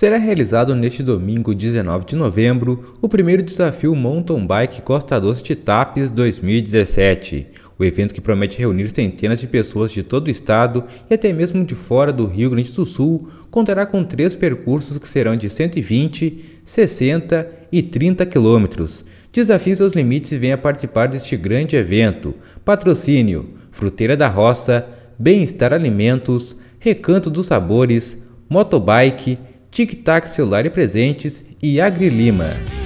Será realizado neste domingo, 19 de novembro, o primeiro desafio Mountain Bike Costa Doce de Tapes 2017. O evento que promete reunir centenas de pessoas de todo o estado e até mesmo de fora do Rio Grande do Sul, contará com três percursos que serão de 120, 60 e 30 quilômetros. Desafie seus limites e venha participar deste grande evento. Patrocínio: Fruteira da Roça, Bem-Estar Alimentos, Recanto dos Sabores, Motobike Tic Tac Celular e Presentes e Agri Lima.